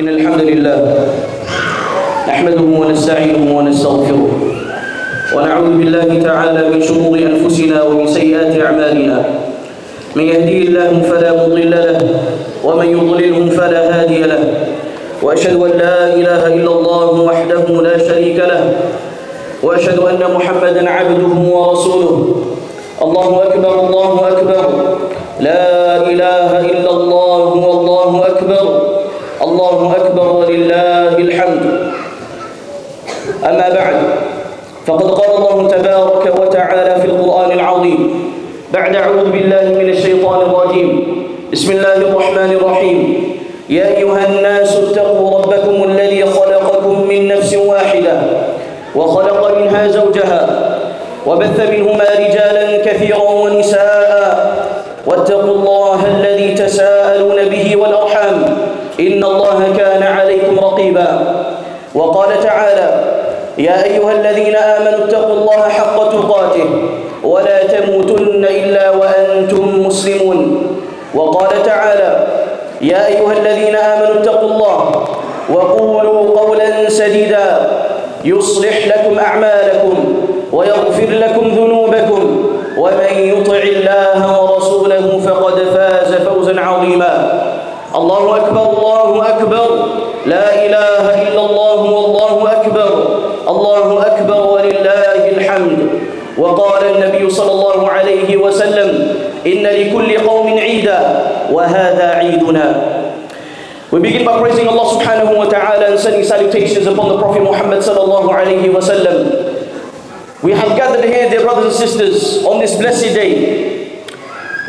إن الحمد لله نحمده ونستعينه ونستغفره ونعوذ بالله تعالى من شرور أنفسنا ومن سيئات أعمالنا. من يهديه الله فلا مضل له ومن يضلله فلا هادي له. وأشهد أن لا إله إلا الله وحده لا شريك له. وأشهد أن محمدا عبده ورسوله. الله أكبر الله أكبر لا إله إلا الله والله أكبر الله أكبر ولله الحمد أما بعد فقد قال الله تبارك وتعالى في القرآن العظيم بعد أعوذ بالله من الشيطان الرجيم بسم الله الرحمن الرحيم يا أيها الناس اتقوا ربكم الذي خلقكم من نفس واحدة وخلق منها زوجها وبث منهما رجالا كثيرا ونساء واتقوا الله الذي تساءلون به والأرحام إن الله كان عليكم رقيبا وقال تعالى يا أيها الذين آمنوا اتقوا الله حق تقاته ولا تموتن إلا وأنتم مسلمون وقال تعالى يا أيها الذين آمنوا اتقوا الله وقولوا قولا سديدا يصلح لكم أعمالكم ويغفر لكم ذنوبكم ومن يطع الله ورسوله فقد فاز فوزا عظيما. الله أكبر الله أكبر. لا إله إلا الله والله أكبر. الله أكبر ولله الحمد. وقال النبي صلى الله عليه وسلم إن لكل قوم عيدا وهذا عيدنا. We begin by praising Allah subhanahu wa ta'ala and sending salutations upon the Prophet Muhammad sallallahu alayhi wa sallam. We have gathered here, dear brothers and sisters, on this blessed day.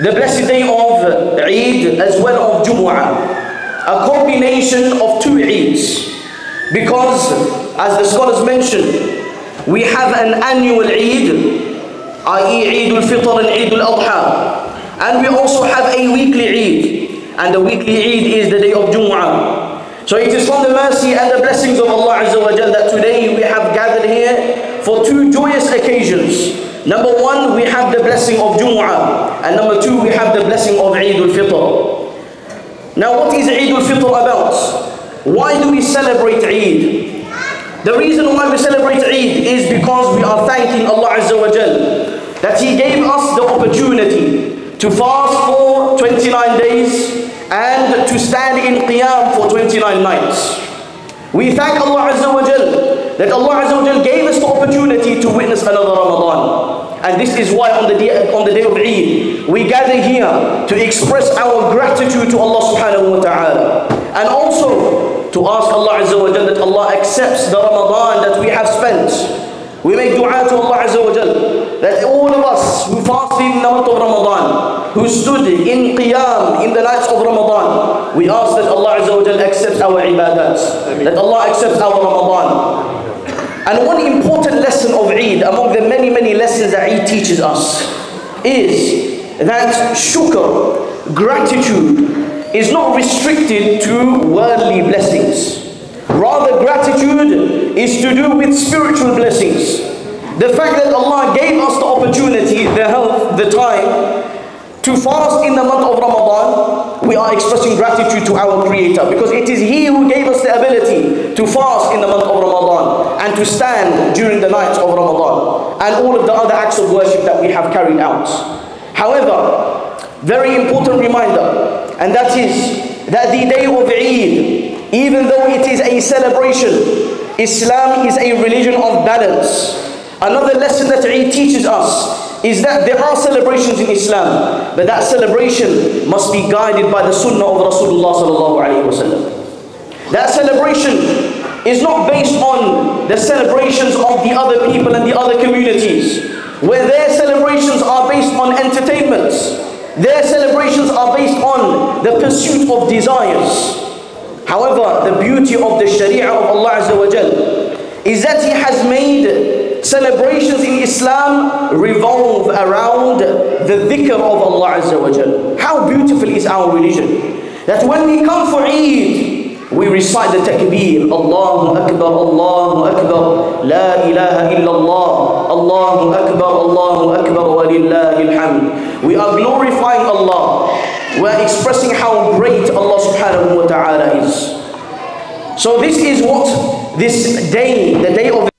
The blessed day of Eid as well of Jumu'ah. A combination of two Eids. Because, as the scholars mentioned, we have an annual Eid, i.e. Eid al-Fitr and Eid al-Adha. And we also have a weekly Eid. And the weekly Eid is the day of Jumu'ah. So it is from the mercy and the blessings of Allah Azza wa Jal that today we have gathered here for two joyous occasions. Number one, we have the blessing of Jumu'ah. And number two, we have the blessing of Eid al-Fitr. Now what is Eid al-Fitr about? Why do we celebrate Eid? The reason why we celebrate Eid is because we are thanking Allah Azza wa Jal that He gave us the opportunity to fast for 29 days and to stand in Qiyam for 29 nights. We thank Allah Azza wa Jal that Allah Azza wa Jal gave us the opportunity to witness another Ramadan. And this is why on the day, on the day of Eid, we gather here to express our gratitude to Allah subhanahu wa ta'ala. And also to ask Allah Azza wa Jal that Allah accepts the Ramadan that we have spent. We make dua to Allah Azza wa Jal that all of us who fasted in the month of Ramadan, who stood in Qiyam in the nights of Ramadan, we ask that Allah Azza wa Jal accepts our ibadat, that Allah accepts our Ramadan. And one important lesson of Eid, among the many, many lessons that Eid teaches us, is that shukr, gratitude, is not restricted to worldly blessings. Rather, gratitude is to do with spiritual blessings. The fact that Allah gave us the opportunity, the health, the time to fast in the month of Ramadan, we are expressing gratitude to our Creator because it is He who gave us the ability to fast in the month of Ramadan and to stand during the nights of Ramadan and all of the other acts of worship that we have carried out. However, very important reminder, and that is that the day of Eid, even though it is a celebration, Islam is a religion of balance. Another lesson that Eid teaches us is that there are celebrations in Islam, but that celebration must be guided by the sunnah of Rasulullah. That celebration is not based on the celebrations of the other people and the other communities, where their celebrations are based on entertainments. Their celebrations are based on the pursuit of desires. However, the beauty of the Sharia of Allah Azza wa Jal is that He has made celebrations in Islam revolve around the dhikr of Allah Azza wa Jal. How beautiful is our religion. That when we come for Eid, we recite the takbir, Allahu Akbar, Allahu Akbar, La ilaha illallah, Allahu Akbar, Allahu Akbar, wa lillahi alhamd. We are glorifying Allah. We are expressing how great Allah subhanahu wa ta'ala is. So this is what this day, the day of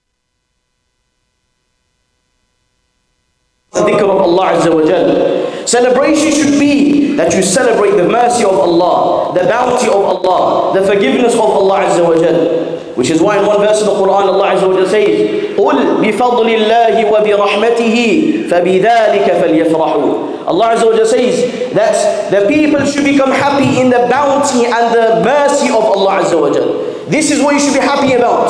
the dhikr of Allah Azza wa Jal. Celebration should be that you celebrate the mercy of Allah, the bounty of Allah, the forgiveness of Allah Azza wa Jal. Which is why in one verse of the Quran Allah Azza wa Jal says, قُلْ بِفَضْلِ اللَّهِ وَبِرَحْمَتِهِ فَبِذَلِكَ فَلْيَفْرَحُوا Allah Azza wa Jal says that the people should become happy in the bounty and the mercy of Allah Azza wa Jal. This is what you should be happy about.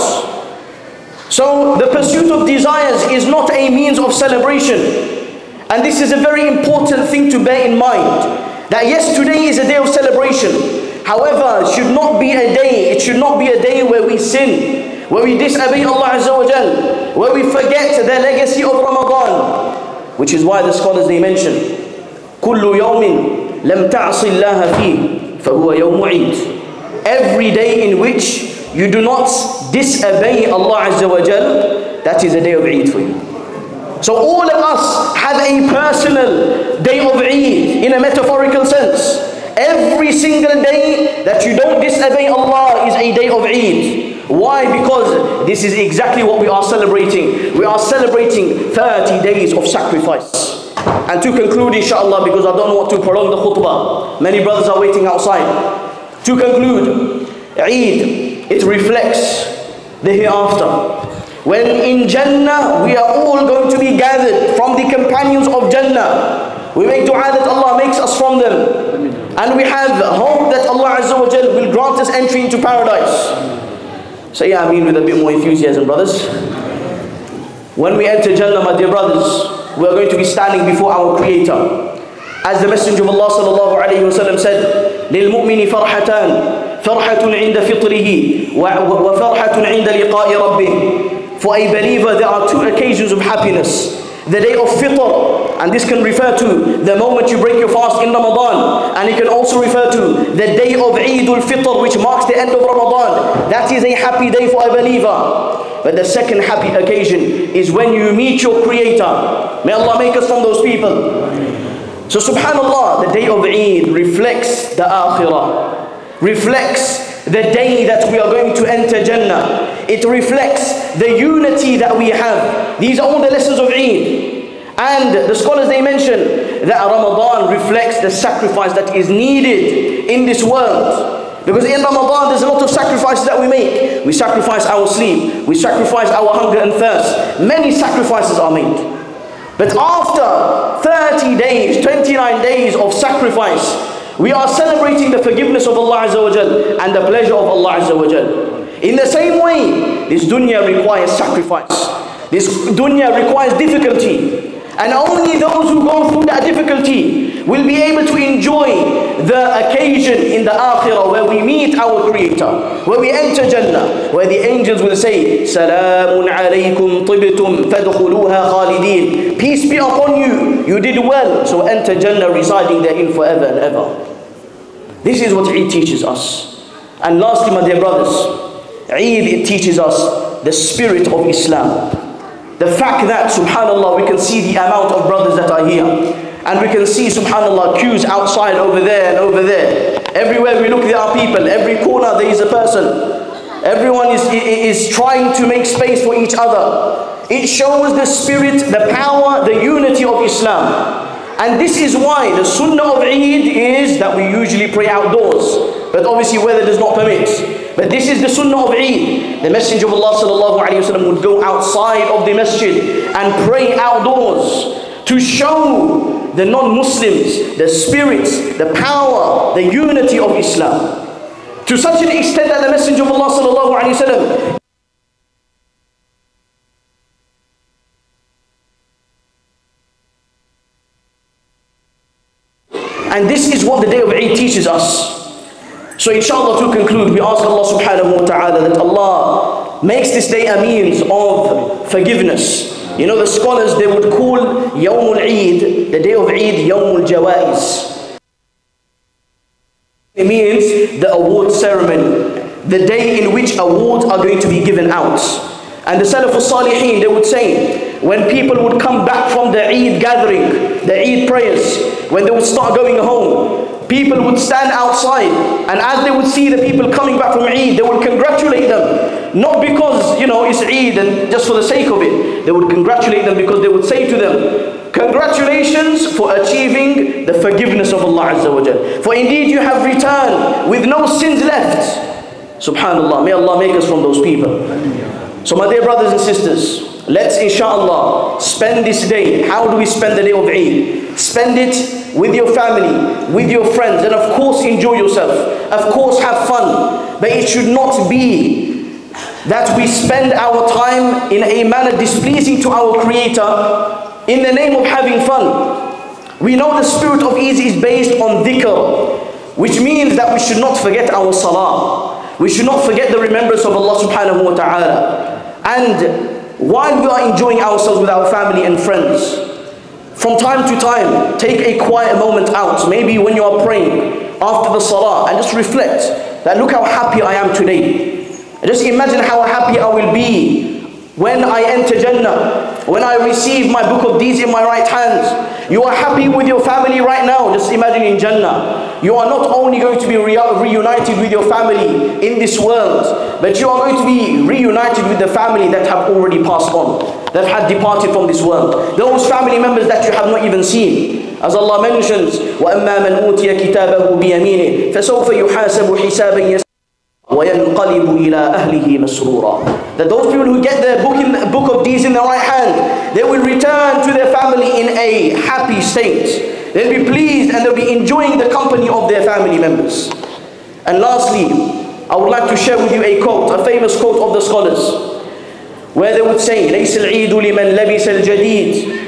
So the pursuit of desires is not a means of celebration. And this is a very important thing to bear in mind. That yes, today is a day of celebration. However, it should not be a day, it should not be a day where we sin, where we disobey Allah Azza wa Jal, where we forget the legacy of Ramadan. Which is why the scholars they mention, كل يوم لم تعص الله فيه فهو يوم عيد. Every day in which you do not disobey Allah Azza wa Jal, that is a day of Eid for you. So all of us have a personal day of Eid in a metaphorical sense. Every single day that you don't disobey Allah is a day of Eid. Why? Because this is exactly what we are celebrating. We are celebrating 30 days of sacrifice. And to conclude, inshallah, because I don't want to prolong the khutbah, many brothers are waiting outside. To conclude, Eid, it reflects the hereafter. When in Jannah, we are all going to be gathered from the companions of Jannah. We make dua that Allah makes us from them. And we have hope that Allah Azza wa Jal will grant us entry into paradise. Say yeah, I mean with a bit more enthusiasm, brothers. When we enter Jannah, my dear brothers, we are going to be standing before our Creator. As the Messenger of Allah sallallahu alayhi wa sallam said, لِلْمُؤْمِنِ فَرْحَتان فَرْحَةٌ عِنْدَ فِطْرِهِ وَفَرْحَةٌ عِنْدَ لِقَاءِ رَبِّهِ For a believer, there are two occasions of happiness the day of fitr, and this can refer to the moment you break your fast in Ramadan, and it can also refer to the day of Eid al-Fitr, which marks the end of Ramadan. That is a happy day for a believer. But the second happy occasion is when you meet your Creator. May Allah make us from those people. So subhanallah, the day of Eid reflects the akhirah, reflects the day that we are going to enter Jannah. It reflects the unity that we have. These are all the lessons of Eid. And the scholars they mention that Ramadan reflects the sacrifice that is needed in this world. Because in Ramadan there's a lot of sacrifices that we make. We sacrifice our sleep, we sacrifice our hunger and thirst. Many sacrifices are made. But after 30 days, 29 days of sacrifice, we are celebrating the forgiveness of Allah Azza wa and the pleasure of Allah Azza wa. In the same way, this dunya requires sacrifice. This dunya requires difficulty. And only those who go through that difficulty will be able to enjoy the occasion in the akhirah where we meet our creator, where we enter Jannah, where the angels will say, Salamun alaykum tibtum fadkhuluha khalidin. Peace be upon you, you did well, so enter Jannah residing therein forever and ever. This is what Eid teaches us. And lastly, my dear brothers, Eid it teaches us the spirit of Islam. The fact that, subhanAllah, we can see the amount of brothers that are here. And we can see, subhanAllah, queues outside over there and over there. Everywhere we look, there are people. Every corner, there is a person. Everyone is, is trying to make space for each other. It shows the spirit, the power, the unity of Islam. And this is why the sunnah of Eid is that we usually pray outdoors. But obviously weather does not permit. But this is the sunnah of Eid. The Messenger of Allah sallallahu alayhi wasallam would go outside of the masjid and pray outdoors to show the non-Muslims the spirits, the power, the unity of Islam. To such an extent that the Messenger of Allah sallallahu alayhi wasallam And this is what the day of Eid teaches us. So inshallah to conclude, we ask Allah subhanahu wa ta'ala that Allah makes this day a means of forgiveness. You know the scholars, they would call Yawmul Eid, the day of Eid, Yawmul Jawais. It means the award ceremony, the day in which awards are going to be given out. And the Salafus Salihin, they would say, when people would come back from the Eid gathering, the Eid prayers, when they would start going home, people would stand outside and as they would see the people coming back from Eid, they would congratulate them. Not because, you know, it's Eid and just for the sake of it. They would congratulate them because they would say to them, Congratulations for achieving the forgiveness of Allah Azza wa Jal. For indeed you have returned with no sins left. Subhanallah, may Allah make us from those people. So my dear brothers and sisters, let's inshallah spend this day. How do we spend the day of Eid? Spend it with your family, with your friends, and of course enjoy yourself. Of course have fun. But it should not be that we spend our time in a manner displeasing to our Creator in the name of having fun. We know the spirit of Eid is based on dhikr, which means that we should not forget our salah. We should not forget the remembrance of Allah subhanahu wa ta'ala. And while we are enjoying ourselves with our family and friends, from time to time, take a quiet moment out, maybe when you are praying after the salah, and just reflect that look how happy I am today. Just imagine how happy I will be when I enter Jannah, when I receive my book of deeds in my right hand. You are happy with your family right now, just imagine in Jannah. You are not only going to be re reunited with your family in this world, but you are going to be reunited with the family that have already passed on, that have departed from this world. Those family members that you have not even seen. As Allah mentions, وَأَمَّا مَنْ أُوتِيَ كِتَابَهُ بِيَمِينِهِ فَسَوْفَ يُحَاسَبُ حِسَابًا That those people who get the book, in, the book of deeds in their right hand, they will return to their family in a happy state. They'll be pleased and they'll be enjoying the company of their family members. And lastly, I would like to share with you a quote, a famous quote of the scholars, where they would say, لَيْسَ الْعِيدُ لِمَنْ لَبِسَ الْجَدِيدُ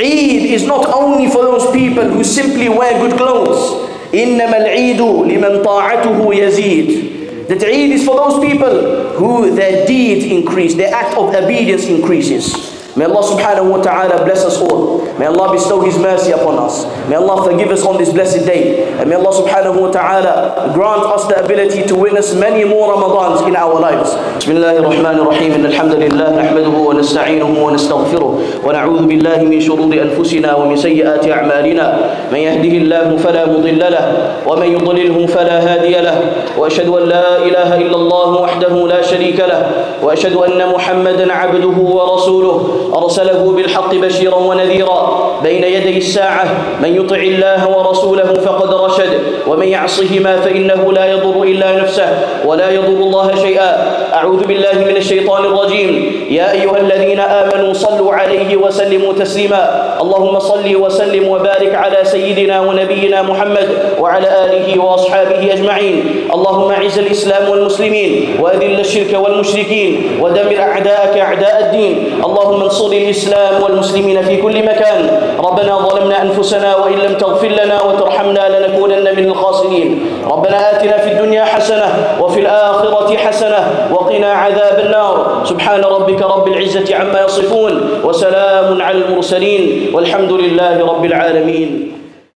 Eid is not only for those people who simply wear good clothes. إِنَّمَا الْعِيدُ لِمَنْ طَاعَتُهُ يَزِيدُ that Eid is for those people who their deeds increase, their act of obedience increases. May Allah subhanahu wa ta'ala bless us all. May Allah bestow His mercy upon us. May Allah forgive us on this blessed day. And may Allah subhanahu wa ta'ala grant us the ability to witness many more Ramadans in our lives. Bismillahir Rahmanir Rahim. Alhamdulillah, Nahmaduhu wa Nasta'inuhu wa Nasta'gfiruhu. Wa Na'udhu Billahi min shururi Anfusina wa min Sayyi'ati A'malina. Man Yahdihi Allah fala mudilla lah. Wa man Yudlilhu fala hadiya lah. Wa ashhadu an la ilaha illallah wahdahu la sharika lah. Wa ashhadu anna Muhammadan 'abduhu wa rasuluhu. أرسله بالحق بشيرا ونذيرا. بين يدي الساعة من يطع الله ورسوله فقد رشد ومن يعصهما فإنه لا يضر إلا نفسه ولا يضر الله شيئا. أعوذ بالله من الشيطان الرجيم. يا أيها الذين آمنوا صلوا عليه وسلموا تسليما. اللهم صل وسلم وبارك على سيدنا ونبينا محمد وعلى آله وأصحابه أجمعين. اللهم أعز الإسلام والمسلمين وأذل الشرك والمشركين ودمر أعداءك أعداء الدين. اللهم انصر الإسلام والمسلمين في كل مكان. ربنا ظلمنا أنفسنا وإن لم تغفر لنا وترحمنا لنكونن من الخاسرين. ربنا آتنا في الدنيا حسنة وفي الآخرة حسنة وقنا عذاب النار. سبحان ربك رب العزة عما يصفون وسلام على المرسلين والحمد لله رب العالمين.